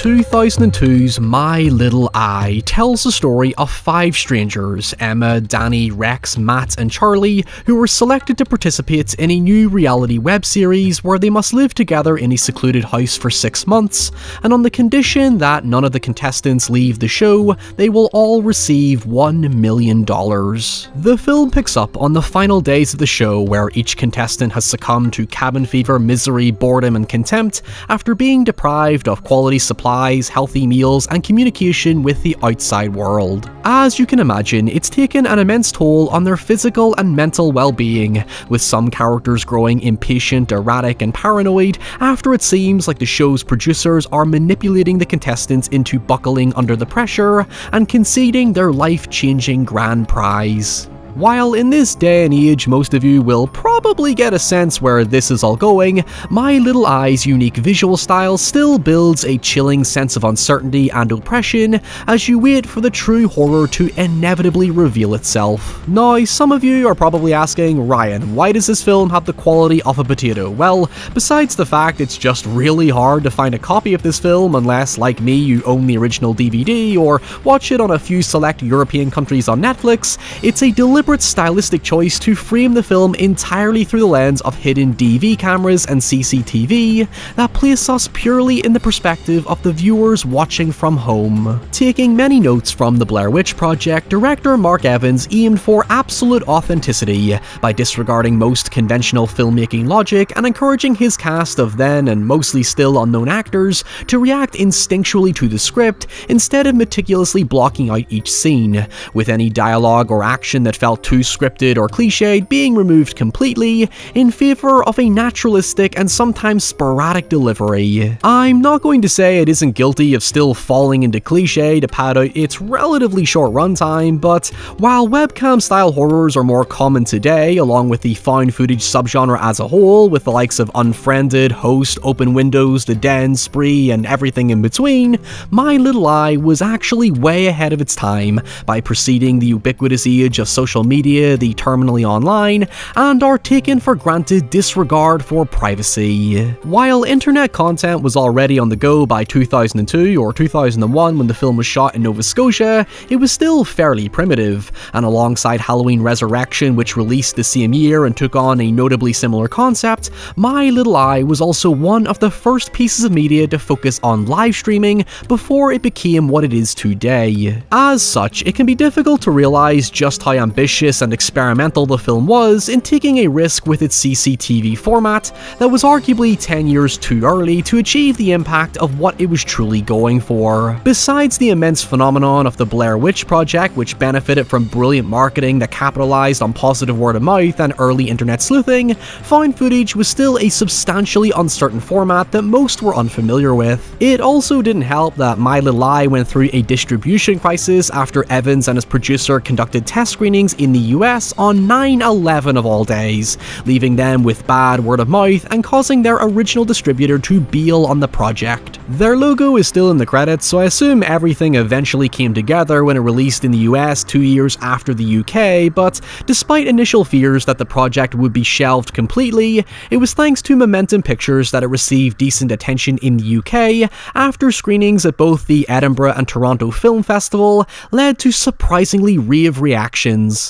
2002's My Little Eye tells the story of five strangers Emma, Danny, Rex, Matt, and Charlie who were selected to participate in a new reality web series where they must live together in a secluded house for six months, and on the condition that none of the contestants leave the show, they will all receive $1 million. The film picks up on the final days of the show where each contestant has succumbed to cabin fever, misery, boredom, and contempt after being deprived of quality supplies, healthy meals, and communication with the outside world. As you can imagine, it's taken an immense toll on their physical and mental well-being, with some characters growing impatient, erratic, and paranoid after it seems like the show's producers are manipulating the contestants into buckling under the pressure and conceding their life-changing grand prize. While in this day and age most of you will probably get a sense where this is all going, My Little Eye's unique visual style still builds a chilling sense of uncertainty and oppression as you wait for the true horror to inevitably reveal itself. Now, some of you are probably asking, Ryan, why does this film have the quality of a potato? Well, besides the fact it's just really hard to find a copy of this film unless, like me, you own the original DVD or watch it on a few select European countries on Netflix, it's a deliberate deliberate stylistic choice to frame the film entirely through the lens of hidden DV cameras and CCTV that place us purely in the perspective of the viewers watching from home. Taking many notes from the Blair Witch Project, director Marc Evans aimed for absolute authenticity by disregarding most conventional filmmaking logic and encouraging his cast of then and mostly still unknown actors to react instinctually to the script instead of meticulously blocking out each scene, with any dialogue or action that felt too scripted or cliched being removed completely in favour of a naturalistic and sometimes sporadic delivery. I'm not going to say it isn't guilty of still falling into cliche to pad out its relatively short runtime, but while webcam style horrors are more common today, along with the found footage subgenre as a whole, with the likes of Unfriended, Host, Open Windows, The Den, Spree, and everything in between, My Little Eye was actually way ahead of its time by preceding the ubiquitous age of social social media, the terminally online, and our taken for granted disregard for privacy. While internet content was already on the go by 2002 or 2001 when the film was shot in Nova Scotia, it was still fairly primitive, and alongside Halloween Resurrection, which released the same year and took on a notably similar concept, My Little Eye was also one of the first pieces of media to focus on live streaming before it became what it is today. As such, it can be difficult to realize just how ambitious ambitious and experimental the film was in taking a risk with its CCTV format that was arguably 10 years too early to achieve the impact of what it was truly going for. Besides the immense phenomenon of the Blair Witch Project, which benefited from brilliant marketing that capitalized on positive word of mouth and early internet sleuthing, found footage was still a substantially uncertain format that most were unfamiliar with. It also didn't help that My Little Eye went through a distribution crisis after Evans and his producer conducted test screenings in the US on 9-11 of all days, leaving them with bad word of mouth and causing their original distributor to bail on the project. Their logo is still in the credits, so I assume everything eventually came together when it released in the US two years after the UK, but despite initial fears that the project would be shelved completely, it was thanks to Momentum Pictures that it received decent attention in the UK after screenings at both the Edinburgh and Toronto Film Festival led to surprisingly rave reactions.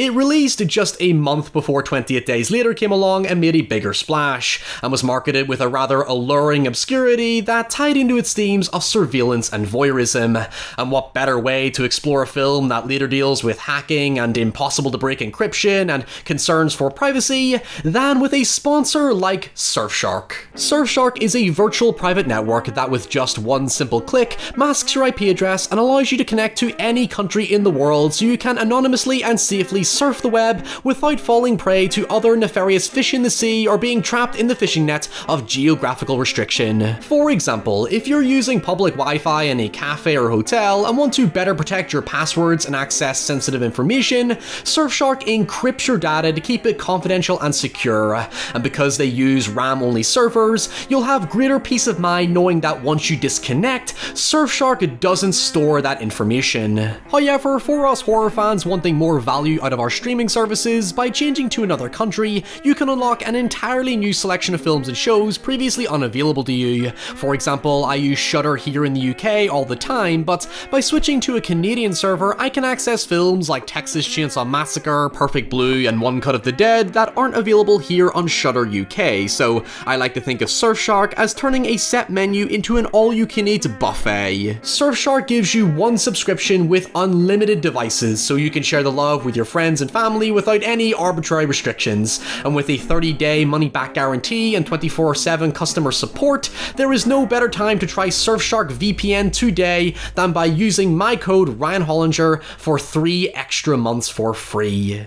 It released just a month before 28 Days Later came along and made a bigger splash, and was marketed with a rather alluring obscurity that tied into its themes of surveillance and voyeurism. And what better way to explore a film that later deals with hacking and impossible to break encryption and concerns for privacy than with a sponsor like Surfshark. Surfshark is a virtual private network that with just one simple click masks your IP address and allows you to connect to any country in the world so you can anonymously and safely surf the web without falling prey to other nefarious fish in the sea or being trapped in the fishing net of geographical restriction. For example, if you're using public Wi-Fi in a cafe or hotel and want to better protect your passwords and access sensitive information, Surfshark encrypts your data to keep it confidential and secure, and because they use RAM-only servers, you'll have greater peace of mind knowing that once you disconnect, Surfshark doesn't store that information. However, for us horror fans wanting more value out of of our streaming services, by changing to another country, you can unlock an entirely new selection of films and shows previously unavailable to you. For example, I use Shudder here in the UK all the time, but by switching to a Canadian server, I can access films like Texas Chainsaw Massacre, Perfect Blue, and One Cut of the Dead that aren't available here on Shudder UK, so I like to think of Surfshark as turning a set menu into an all-you-can-eat buffet. Surfshark gives you one subscription with unlimited devices, so you can share the love with your friends and family without any arbitrary restrictions. And with a 30-day money-back guarantee and 24-7 customer support, there is no better time to try Surfshark VPN today than by using my code Ryan Hollinger for three extra months for free.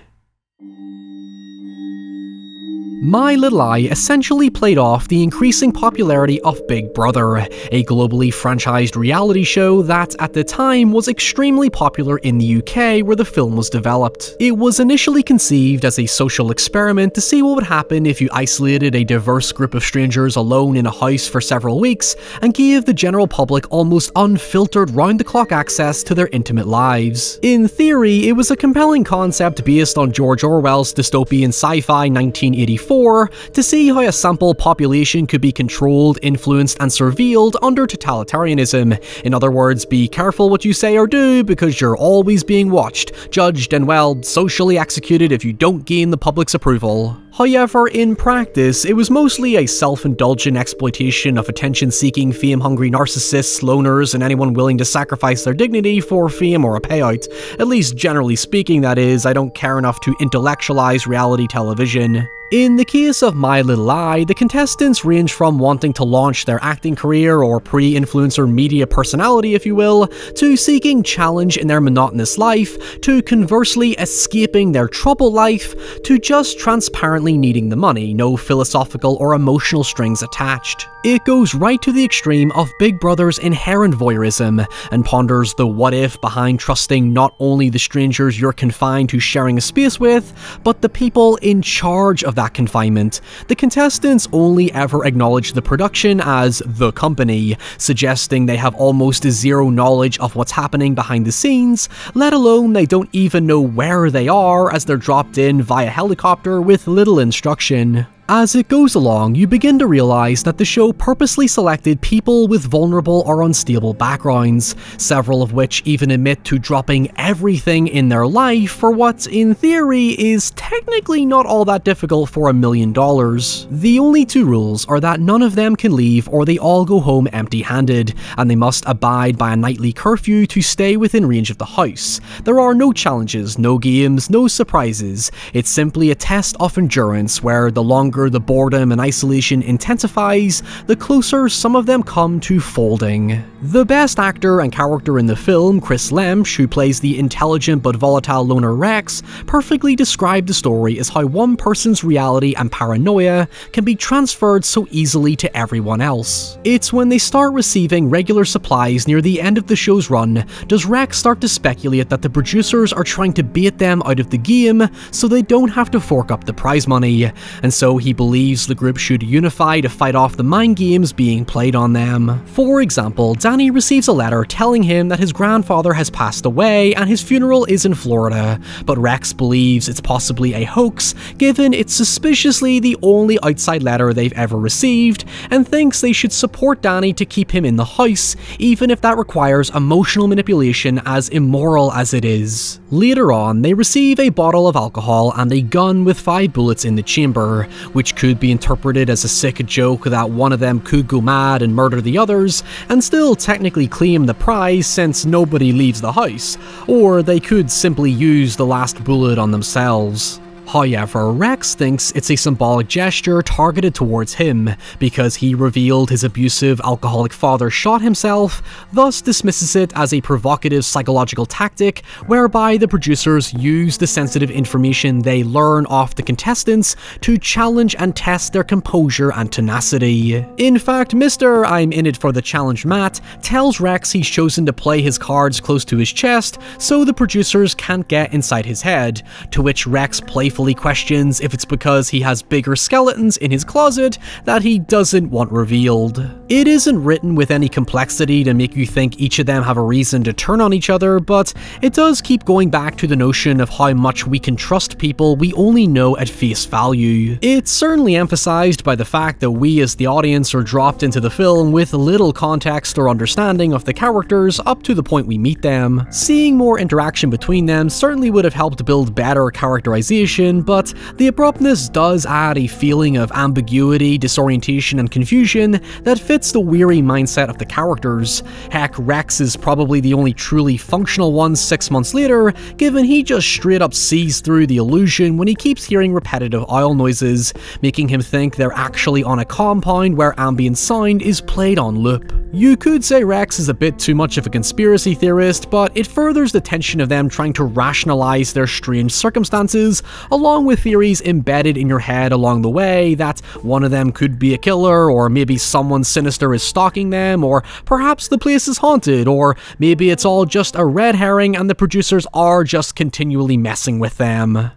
My Little Eye essentially played off the increasing popularity of Big Brother, a globally franchised reality show that at the time was extremely popular in the UK where the film was developed. It was initially conceived as a social experiment to see what would happen if you isolated a diverse group of strangers alone in a house for several weeks and gave the general public almost unfiltered round-the-clock access to their intimate lives. In theory, it was a compelling concept based on George Orwell's dystopian sci-fi 1984 to see how a sample population could be controlled, influenced, and surveilled under totalitarianism. In other words, be careful what you say or do because you're always being watched, judged, and well, socially executed if you don't gain the public's approval. However, in practice, it was mostly a self-indulgent exploitation of attention-seeking, fame-hungry narcissists, loners, and anyone willing to sacrifice their dignity for fame or a payout. At least generally speaking, that is, I don't care enough to intellectualize reality television. In the case of My Little Eye, the contestants range from wanting to launch their acting career or pre-influencer media personality, if you will, to seeking challenge in their monotonous life, to conversely escaping their troubled life, to just transparently needing the money, no philosophical or emotional strings attached. It goes right to the extreme of Big Brother's inherent voyeurism and ponders the what if behind trusting not only the strangers you're confined to sharing a space with, but the people in charge of that confinement. The contestants only ever acknowledge the production as the company, suggesting they have almost zero knowledge of what's happening behind the scenes, let alone they don't even know where they are as they're dropped in via helicopter with little instruction. As it goes along, you begin to realise that the show purposely selected people with vulnerable or unstable backgrounds, several of which even admit to dropping everything in their life for what, in theory, is technically not all that difficult for a million dollars. The only two rules are that none of them can leave or they all go home empty-handed, and they must abide by a nightly curfew to stay within range of the house. There are no challenges, no games, no surprises. It's simply a test of endurance where the longer longer the boredom and isolation intensifies, the closer some of them come to folding. The best actor and character in the film, Kris Lemche, who plays the intelligent but volatile loner Rex, perfectly described the story as how one person's reality and paranoia can be transferred so easily to everyone else. It's when they start receiving regular supplies near the end of the show's run does Rex start to speculate that the producers are trying to bait them out of the game so they don't have to fork up the prize money, and so he believes the group should unify to fight off the mind games being played on them. For example, Danny receives a letter telling him that his grandfather has passed away and his funeral is in Florida, but Rex believes it's possibly a hoax given it's suspiciously the only outside letter they've ever received, and thinks they should support Danny to keep him in the house, even if that requires emotional manipulation as immoral as it is. Later on, they receive a bottle of alcohol and a gun with five bullets in the chamber, which could be interpreted as a sick joke that one of them could go mad and murder the others, and still technically claim the prize since nobody leaves the house, or they could simply use the last bullet on themselves. Oh, However, Rex thinks it's a symbolic gesture targeted towards him, because he revealed his abusive alcoholic father shot himself, thus dismisses it as a provocative psychological tactic whereby the producers use the sensitive information they learn off the contestants to challenge and test their composure and tenacity. In fact, Mr. I'm in it for the challenge Matt tells Rex he's chosen to play his cards close to his chest so the producers can't get inside his head, to which Rex playfully playfully questions if it's because he has bigger skeletons in his closet that he doesn't want revealed. It isn't written with any complexity to make you think each of them have a reason to turn on each other, but it does keep going back to the notion of how much we can trust people we only know at face value. It's certainly emphasized by the fact that we as the audience are dropped into the film with little context or understanding of the characters up to the point we meet them. Seeing more interaction between them certainly would have helped build better characterization, but the abruptness does add a feeling of ambiguity, disorientation, and confusion that fits the weary mindset of the characters. Heck, Rex is probably the only truly functional one six months later, given he just straight up sees through the illusion when he keeps hearing repetitive owl noises, making him think they're actually on a compound where ambient sound is played on loop. You could say Rex is a bit too much of a conspiracy theorist, but it furthers the tension of them trying to rationalize their strange circumstances, along with theories embedded in your head along the way that one of them could be a killer, or maybe someone sinister is stalking them, or perhaps the place is haunted, or maybe it's all just a red herring and the producers are just continually messing with them.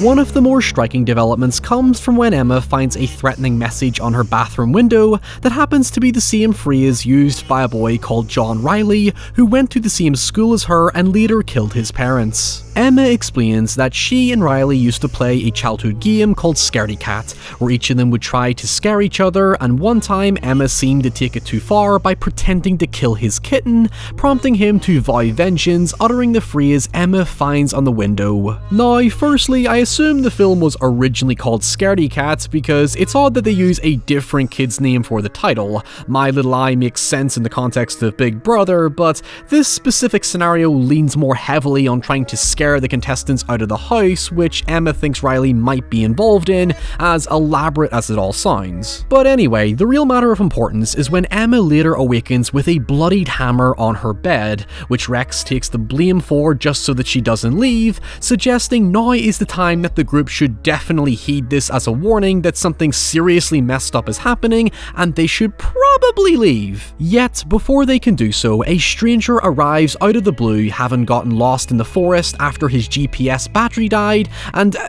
One of the more striking developments comes from when Emma finds a threatening message on her bathroom window that happens to be the same phrase used by a boy called John Riley, who went to the same school as her and later killed his parents. Emma explains that she and Riley used to play a childhood game called Scaredy Cat, where each of them would try to scare each other, and one time Emma seemed to take it too far by pretending to kill his kitten, prompting him to vow vengeance, uttering the phrase Emma finds on the window. Now, firstly, I assume the film was originally called Scaredy Cats because it's odd that they use a different kid's name for the title. My Little Eye makes sense in the context of Big Brother, but this specific scenario leans more heavily on trying to scare the contestants out of the house, which Emma thinks Riley might be involved in, as elaborate as it all sounds. But anyway, the real matter of importance is when Emma later awakens with a bloodied hammer on her bed, which Rex takes the blame for just so that she doesn't leave, suggesting now is the time that the group should definitely heed this as a warning that something seriously messed up is happening and they should probably leave. Yet, before they can do so, a stranger arrives out of the blue having gotten lost in the forest after after his GPS battery died, and. Uh,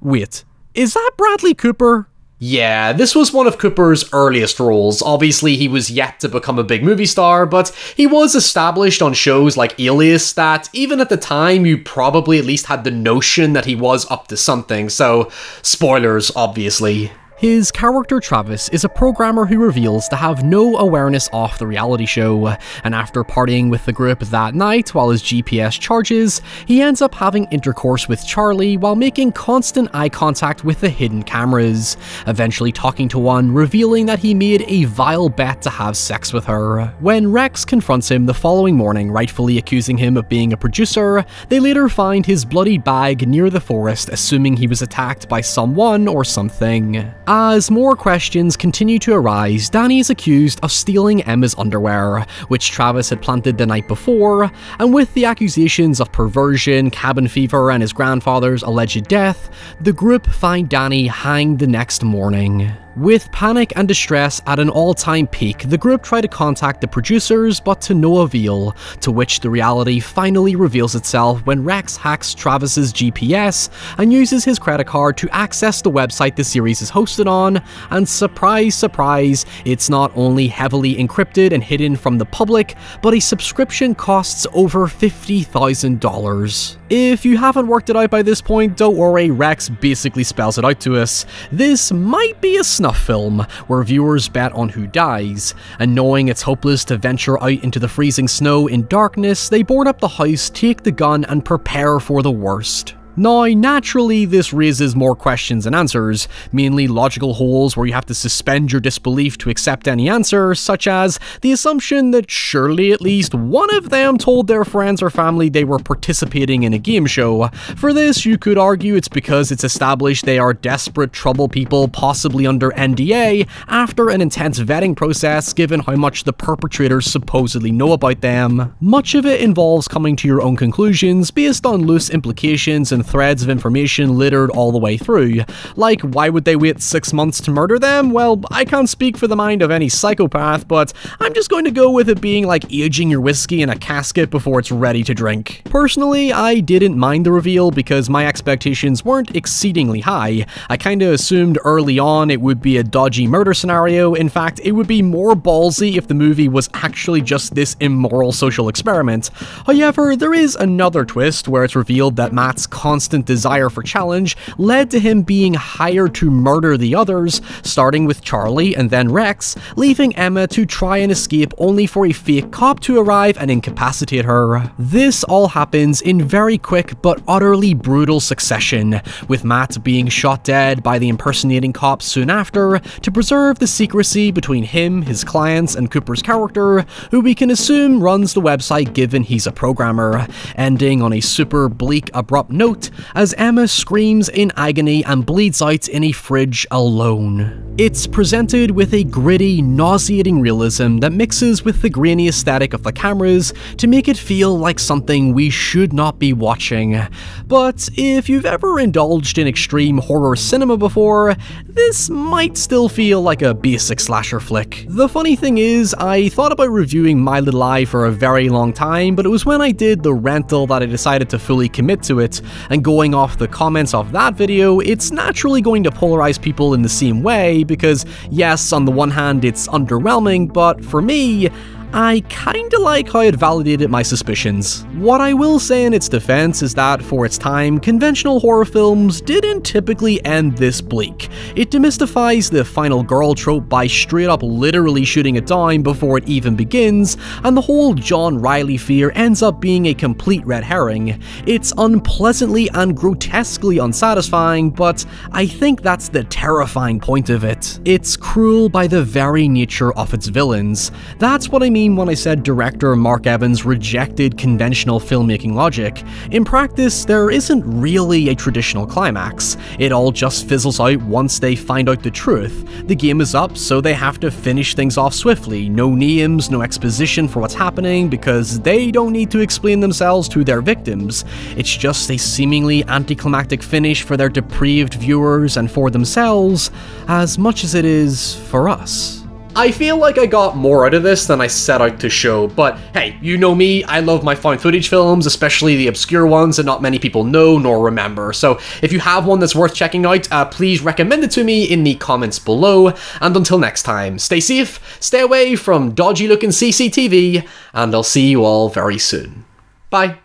wait, is that Bradley Cooper? Yeah, this was one of Cooper's earliest roles. Obviously, he was yet to become a big movie star, but he was established on shows like Alias that, even at the time, you probably at least had the notion that he was up to something, so spoilers, obviously. His character Travis is a programmer who reveals to have no awareness of the reality show, and after partying with the group that night while his GPS charges, he ends up having intercourse with Charlie while making constant eye contact with the hidden cameras, eventually talking to one, revealing that he made a vile bet to have sex with her. When Rex confronts him the following morning, rightfully accusing him of being a producer, they later find his bloodied bag near the forest, assuming he was attacked by someone or something. As more questions continue to arise, Danny is accused of stealing Emma's underwear, which Travis had planted the night before, and with the accusations of perversion, cabin fever, and his grandfather's alleged death, the group find Danny hanged the next morning. With panic and distress at an all-time peak, the group try to contact the producers, but to no avail, to which the reality finally reveals itself when Rex hacks Travis's GPS and uses his credit card to access the website the series is hosted on, and surprise, surprise, it's not only heavily encrypted and hidden from the public, but a subscription costs over $50,000. If you haven't worked it out by this point, don't worry, Rex basically spells it out to us. This might be a snuff film, where viewers bet on who dies, and knowing it's hopeless to venture out into the freezing snow in darkness, they board up the house, take the gun, and prepare for the worst. Now, naturally, this raises more questions than answers, mainly logical holes where you have to suspend your disbelief to accept any answer, such as the assumption that surely at least one of them told their friends or family they were participating in a game show. For this, you could argue it's because it's established they are desperate trouble people, possibly under NDA, after an intense vetting process given how much the perpetrators supposedly know about them. Much of it involves coming to your own conclusions based on loose implications and and threads of information littered all the way through. Like, why would they wait six months to murder them? Well, I can't speak for the mind of any psychopath, but I'm just going to go with it being like aging your whiskey in a casket before it's ready to drink. Personally, I didn't mind the reveal because my expectations weren't exceedingly high. I kinda assumed early on it would be a dodgy murder scenario, in fact, it would be more ballsy if the movie was actually just this immoral social experiment. However, there is another twist where it's revealed that Matt's constant desire for challenge led to him being hired to murder the others, starting with Charlie and then Rex, leaving Emma to try and escape only for a fake cop to arrive and incapacitate her. This all happens in very quick but utterly brutal succession, with Matt being shot dead by the impersonating cops soon after to preserve the secrecy between him, his clients, and Cooper's character, who we can assume runs the website given he's a programmer, ending on a super bleak, abrupt note as Emma screams in agony and bleeds out in a fridge alone. It's presented with a gritty, nauseating realism that mixes with the grainy aesthetic of the cameras to make it feel like something we should not be watching. But if you've ever indulged in extreme horror cinema before, this might still feel like a basic slasher flick. The funny thing is, I thought about reviewing My Little Eye for a very long time, but it was when I did the rental that I decided to fully commit to it, and going off the comments of that video, it's naturally going to polarize people in the same way, because yes, on the one hand it's underwhelming, but for me, I kinda like how it validated my suspicions. What I will say in its defense is that, for its time, conventional horror films didn't typically end this bleak. It demystifies the final girl trope by straight up literally shooting it down before it even begins, and the whole John Riley fear ends up being a complete red herring. It's unpleasantly and grotesquely unsatisfying, but I think that's the terrifying point of it. It's cruel by the very nature of its villains. That's what I mean mean when I said director Marc Evans rejected conventional filmmaking logic. In practice, there isn't really a traditional climax. It all just fizzles out once they find out the truth. The game is up, so they have to finish things off swiftly. No names, no exposition for what's happening, because they don't need to explain themselves to their victims. It's just a seemingly anticlimactic finish for their depraved viewers and for themselves, as much as it is for us. I feel like I got more out of this than I set out to show, but hey, you know me, I love my found footage films, especially the obscure ones that not many people know nor remember, so if you have one that's worth checking out, uh, please recommend it to me in the comments below, and until next time, stay safe, stay away from dodgy looking CCTV, and I'll see you all very soon. Bye.